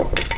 Okay.